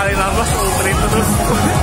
falei lá, o trem tá todo.